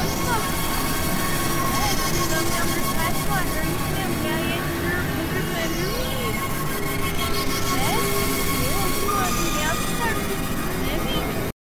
Oh,